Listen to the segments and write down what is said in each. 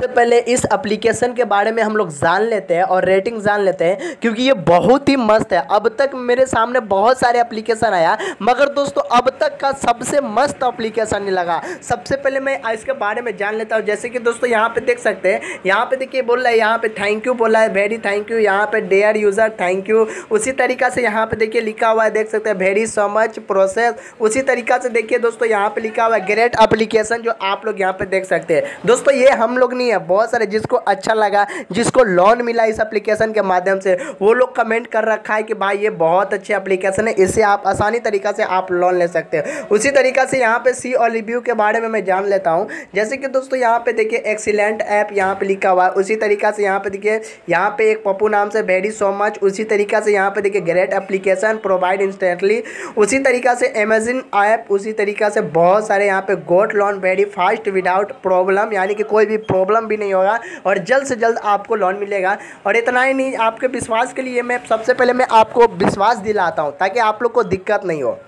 सबसे पहले इस एप्लीकेशन के बारे में हम लोग जान लेते हैं और रेटिंग जान लेते हैं, क्योंकि ये बहुत ही मस्त है। अब तक मेरे सामने बहुत सारे एप्लीकेशन आया, मगर दोस्तों, अब तक का सबसे मस्त एप्लीकेशन नहीं लगा। सबसे पहले मैं इसके बारे में जान लेता हूँ। जैसे कि दोस्तों, यहाँ पे देख सकते हैं, यहाँ पे देखिए बोल रहा है, यहाँ पे थैंक यू बोला है वेरी थैंक यू यहाँ पे डेयर यूज़र थैंक यू उसी तरीका से यहाँ पे देखिए लिखा हुआ है, देख सकते हैं वेरी सो मच प्रोसेस उसी तरीका से देखिए दोस्तों, यहाँ पे लिखा हुआ है ग्रेट एप्लीकेशन जो आप लोग यहाँ पे देख सकते हैं। दोस्तों, ये हम लोग नहीं है, बहुत सारे जिसको अच्छा लगा, जिसको लोन मिला इस एप्लीकेशन के माध्यम से, वो लोग कमेंट कर रखा है कि भाई ये बहुत अच्छी एप्लीकेशन है, इससे आप आसानी तरीका से आप लोन ले सकते हैं। उसी तरीका से यहाँ पे सी और रिव्यू के बारे में मैं जान लेता हूँ। जैसे कि दोस्तों यहाँ पे देखिए एक्सीलेंट ऐप यहाँ पे लिखा हुआ है। उसी तरीका से यहाँ पे देखिए, यहाँ पे एक पप्पू नाम से वेरी सो मच उसी तरीका से यहाँ पे देखिए ग्रेट एप्लीकेशन प्रोवाइड इंस्टेंटली उसी तरीका से अमेजिन ऐप उसी तरीका से बहुत सारे यहाँ पे good loan very fast without problem यानी कि कोई भी प्रॉब्लम प्रॉब्लम भी नहीं होगा और जल्द से जल्द आपको लोन मिलेगा। और इतना ही नहीं, आपके विश्वास के लिए मैं सबसे पहले मैं आपको विश्वास दिलाता हूँ, ताकि आप लोग को दिक्कत नहीं हो।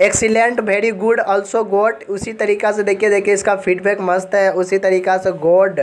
Excellent very good also good उसी तरीका से देखिए देखिए इसका फीडबैक मस्त है, उसी तरीका से good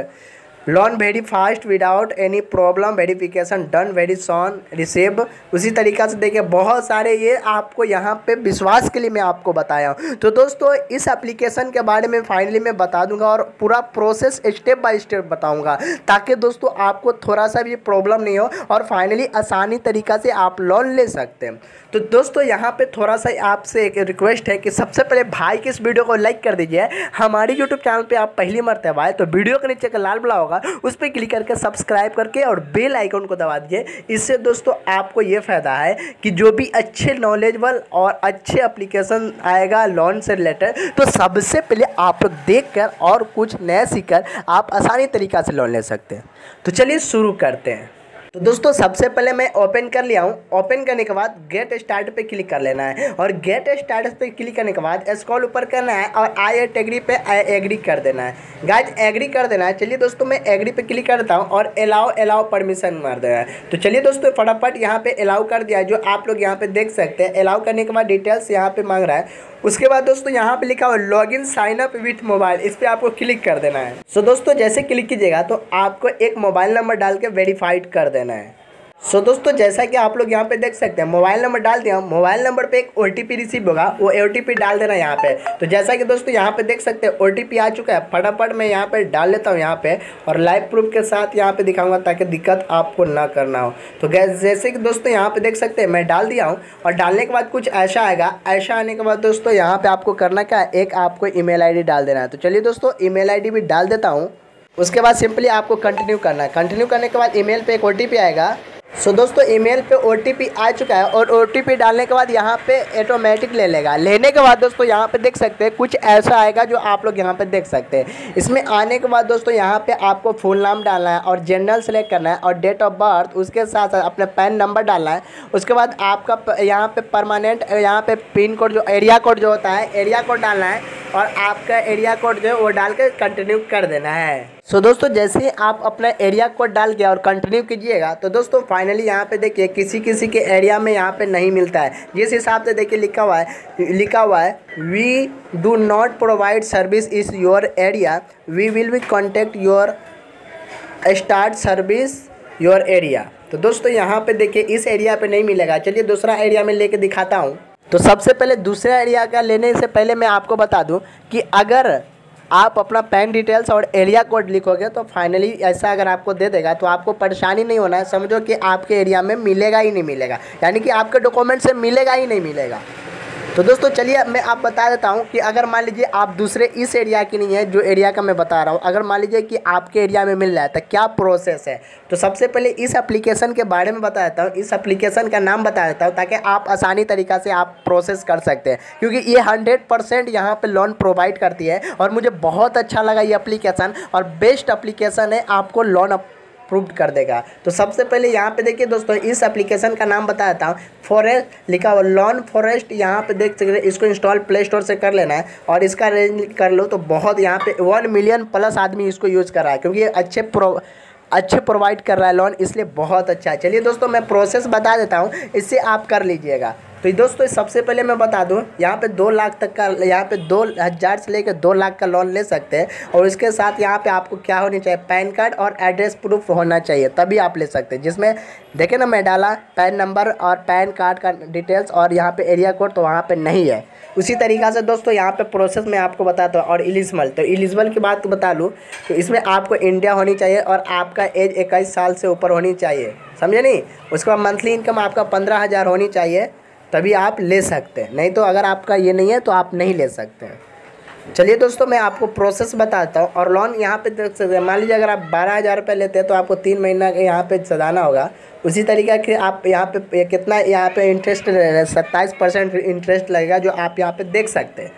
loan very fast without any problem verification done very soon receive उसी तरीका से देखिए, बहुत सारे ये आपको यहाँ पे विश्वास के लिए मैं आपको बताया हूँ। तो दोस्तों, इस एप्लीकेशन के बारे में फाइनली मैं बता दूँगा और पूरा प्रोसेस स्टेप बाय स्टेप बताऊँगा। ताकि दोस्तों, आपको थोड़ा सा भी प्रॉब्लम नहीं हो और फाइनली आसानी तरीका से आप लोन ले सकते हैं। तो दोस्तों, यहाँ पर थोड़ा सा आपसे एक रिक्वेस्ट है कि सबसे पहले भाई की इस वीडियो को लाइक कर दीजिए। हमारी यूट्यूब चैनल पर आप पहली मरते भाई तो वीडियो के नीचे का लाल बड़ा होगा। उस पर क्लिक करके सब्सक्राइब करके और बेल आइकन को दबा दीजिए। इससे दोस्तों आपको ये फ़ायदा है कि जो भी अच्छे नॉलेजबल और अच्छे अप्लीकेशन आएगा लोन से रिलेटेड तो सबसे पहले आप लोग देख और कुछ नया सीख आप आसानी तरीक़ा से लोन ले सकते हैं। तो चलिए शुरू करते हैं। तो दोस्तों, सबसे पहले मैं ओपन कर लिया हूँ। ओपन करने के बाद गेट स्टार्ट पे क्लिक कर लेना है। और गेट स्टार्ट पे क्लिक करने के बाद स्क्रॉल ऊपर करना है और आई एट एग्री पे आई एग्री कर देना है। गाइज़ एग्री कर देना है। चलिए दोस्तों, मैं एग्री पे क्लिक करता हूँ और अलाउ अलाउ परमिशन मार देना है। तो चलिए दोस्तों, फटाफट यहाँ पे अलाउ कर दिया जो आप लोग यहाँ पे देख सकते हैं। अलाउ करने के बाद डिटेल्स यहाँ पे मांग रहा है। उसके बाद दोस्तों यहाँ पे लिखा हुआ log in sign up with mobile इस पर आपको क्लिक कर देना है। सो so, दोस्तों जैसे क्लिक कीजिएगा तो आपको एक मोबाइल नंबर डाल के वेरीफाइड कर देना है। सो दोस्तों, जैसा कि आप लोग यहाँ पे देख सकते हैं, मोबाइल नंबर डाल दिया, मोबाइल नंबर पे एक ओटीपी रिसीव होगा, वो ओटीपी डाल देना यहाँ पे। तो जैसा कि दोस्तों, यहाँ पे देख सकते हैं ओटीपी आ चुका है, फटाफट मैं यहाँ पे डाल लेता हूँ यहाँ पे, और लाइव प्रूफ के साथ यहाँ पे दिखाऊँगा ताकि दिक्कत आपको ना करना हो। तो जैसे कि दोस्तों, यहाँ पे देख सकते हैं, मैं डाल दिया हूँ, और डालने के बाद कुछ ऐसा आएगा, ऐसा आने के बाद दोस्तों, यहाँ पे आपको करना क्या है, एक आपको ईमेल आईडी डाल देना है। तो चलिए दोस्तों ईमेल आईडी भी डाल देता हूँ, उसके बाद सिंपली आपको कंटिन्यू करना है। कंटिन्यू करने के बाद ईमेल पे एक ओटीपी आएगा सो so, दोस्तों ईमेल पे ओ आ चुका है और ओटीपी डालने के बाद यहाँ पे ऑटोमेटिक ले लेगा। लेने के बाद दोस्तों यहाँ पे देख सकते हैं कुछ ऐसा आएगा जो आप लोग यहाँ पे देख सकते हैं। इसमें आने के बाद दोस्तों यहाँ पे आपको फुल नाम डालना है और जनरल सेलेक्ट करना है और डेट ऑफ़ बर्थ उसके साथ साथ अपना पैन नंबर डालना है। उसके बाद आपका यहाँ पे परमानेंट यहाँ पर पिन कोड जो एरिया कोड जो होता है एरिया कोड डालना है और आपका एरिया कोड जो है वो डाल के कंटिन्यू कर देना है। सो दोस्तों, जैसे ही आप अपना एरिया कोड डाल के और कंटिन्यू कीजिएगा तो दोस्तों फाइनली यहाँ पे देखिए किसी किसी के एरिया में यहाँ पे नहीं मिलता है। जिस हिसाब से देखिए, लिखा हुआ है, लिखा हुआ है we do not provide service is your area we will be contact your start service your area तो दोस्तों, यहाँ पे देखिए, इस एरिया पे नहीं मिलेगा। चलिए, दूसरा एरिया में लेके दिखाता हूँ। तो सबसे पहले दूसरे एरिया का लेने से पहले मैं आपको बता दूँ कि अगर आप अपना पैन डिटेल्स और एरिया कोड लिखोगे तो फाइनली ऐसा अगर आपको दे देगा तो आपको परेशानी नहीं होना है। समझो कि आपके एरिया में मिलेगा ही नहीं मिलेगा। यानी कि आपके डॉक्यूमेंट से मिलेगा ही नहीं मिलेगा। तो दोस्तों चलिए मैं आप बता देता हूँ कि अगर मान लीजिए आप दूसरे इस एरिया की नहीं है, जो एरिया का मैं बता रहा हूँ, अगर मान लीजिए कि आपके एरिया में मिल रहा है तो क्या प्रोसेस है? तो सबसे पहले इस एप्लीकेशन के बारे में बता देता हूँ, इस एप्लीकेशन का नाम बता देता हूँ, ताकि आप आसानी तरीक़ा से आप प्रोसेस कर सकते हैं। क्योंकि ये हंड्रेड परसेंट यहाँ पर लोन प्रोवाइड करती है, और मुझे बहुत अच्छा लगा ये अप्लीकेशन और बेस्ट अप्लीकेशन है आपको लोन प्रूव कर देगा। तो सबसे पहले यहाँ पे देखिए दोस्तों, इस एप्लीकेशन का नाम बता देता हूँ फॉरेस्ट लिखा हुआ लॉन फॉरेस्ट यहाँ पे देख सकते इसको इंस्टॉल प्ले स्टोर से कर लेना है, और इसका रेंज कर लो तो बहुत यहाँ पे वन मिलियन प्लस आदमी इसको यूज़ कर रहा है, क्योंकि अच्छे प्रो अच्छे प्रोवाइड कर रहा है लोन इसलिए बहुत अच्छा है। चलिए दोस्तों, मैं प्रोसेस बता देता हूँ, इससे आप कर लीजिएगा। तो दोस्तों, सबसे पहले मैं बता दूँ, यहाँ पे दो लाख तक का, यहाँ पे दो हज़ार से लेकर दो लाख का लोन ले सकते हैं। और इसके साथ यहाँ पे आपको क्या होनी चाहिए? पैन कार्ड और एड्रेस प्रूफ होना चाहिए, तभी आप ले सकते हैं। जिसमें, देखे ना, मैं डाला पैन नंबर और पैन कार्ड का डिटेल्स और यहाँ पे एरिया कोड तो वहाँ पे नहीं है। उसी तरीक़ा से दोस्तों, यहाँ पे प्रोसेस मैं आपको बताता हूँ, और इलिजिबल तो इलिजिबल की बात बता लूँ तो इसमें आपको इंडिया होनी चाहिए और आपका एज इक्कीस साल से ऊपर होनी चाहिए। समझे नहीं? उसके बाद मंथली इनकम आपका पंद्रह हज़ार होनी चाहिए। तभी आप ले सकते हैं। नहीं तो अगर आपका ये नहीं है तो आप नहीं ले सकते हैं। चलिए दोस्तों, मैं आपको प्रोसेस बताता हूँ। और लोन यहाँ पे देख सकते हैं। मान लीजिए अगर आप बारह हज़ार रुपये लेते हैं तो आपको तीन महीना के यहाँ पे सदाना होगा। उसी तरीके के आप यहाँ पे कितना यहाँ पे इंटरेस्ट सत्ताईस परसेंट इंटरेस्ट लगेगा, जो आप यहाँ पे देख सकते हैं।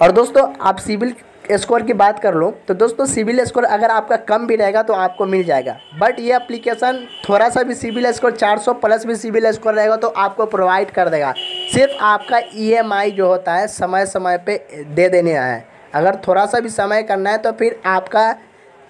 और दोस्तों, आप सिविल स्कोर की बात कर लो तो दोस्तों, सिविल स्कोर अगर आपका कम भी रहेगा तो आपको मिल जाएगा। बट ये एप्लीकेशन थोड़ा सा भी सिविल स्कोर 400 प्लस भी सिविल स्कोर रहेगा तो आपको प्रोवाइड कर देगा। सिर्फ़ आपका ईएमआई जो होता है समय समय पे दे देने है। अगर थोड़ा सा भी समय करना है तो फिर आपका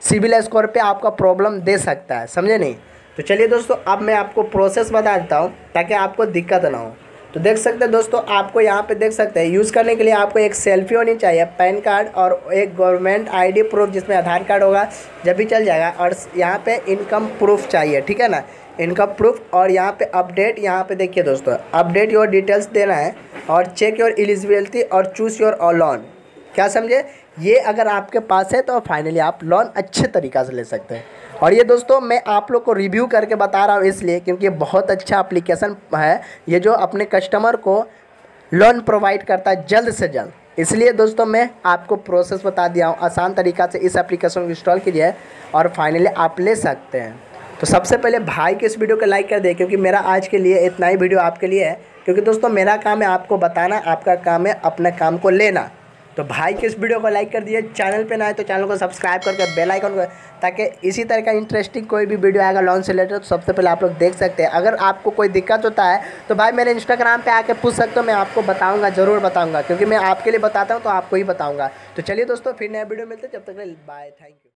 सिविल स्कोर पे आपका प्रॉब्लम दे सकता है, समझे नहीं? तो चलिए दोस्तों, अब मैं आपको प्रोसेस बता देता हूँ, ताकि आपको दिक्कत ना हो। तो देख सकते हैं दोस्तों, आपको यहाँ पे देख सकते हैं यूज़ करने के लिए आपको एक सेल्फी होनी चाहिए, पैन कार्ड और एक गवर्नमेंट आईडी प्रूफ जिसमें आधार कार्ड होगा, जब भी चल जाएगा, और यहाँ पे इनकम प्रूफ चाहिए, ठीक है ना? इनकम प्रूफ और यहाँ पे अपडेट यहाँ पे देखिए दोस्तों अपडेट योर डिटेल्स देना है, और चेक योर एलिजिबिलिटी और चूज़ योर ऑल लोन क्या समझे? ये अगर आपके पास है तो फाइनली आप लोन अच्छे तरीक़ा से ले सकते हैं। और ये दोस्तों, मैं आप लोग को रिव्यू करके बता रहा हूँ इसलिए क्योंकि बहुत अच्छा अप्लीकेशन है। ये जो अपने कस्टमर को लोन प्रोवाइड करता है जल्द से जल्द। इसलिए दोस्तों, मैं आपको प्रोसेस बता दिया हूँ। आसान तरीक़ा से इस एप्लीकेशन को इंस्टॉल कीजिए और फाइनली आप ले सकते हैं। तो सबसे पहले भाई के इस वीडियो को लाइक कर दे, क्योंकि मेरा आज के लिए इतना ही वीडियो आपके लिए है। क्योंकि दोस्तों, मेरा काम है आपको बताना, आपका काम है अपने काम को लेना। तो भाई के इस वीडियो को लाइक कर दिए चैनल पे ना आए तो चैनल को सब्सक्राइब करके बेल आइकन को ताकि इसी तरह का इंटरेस्टिंग कोई भी वीडियो आएगा लॉन्च से रिलेटेड तो सबसे पहले आप लोग देख सकते हैं। अगर आपको कोई दिक्कत होता है तो भाई मेरे इंस्टाग्राम पे आके पूछ सकते हो, मैं आपको बताऊँगा, ज़रूर बताऊँगा, क्योंकि मैं आपके लिए बताता हूँ तो आपको ही बताऊँगा। तो चलिए दोस्तों, फिर नया वीडियो मिलते जब तक बाय थैंक यू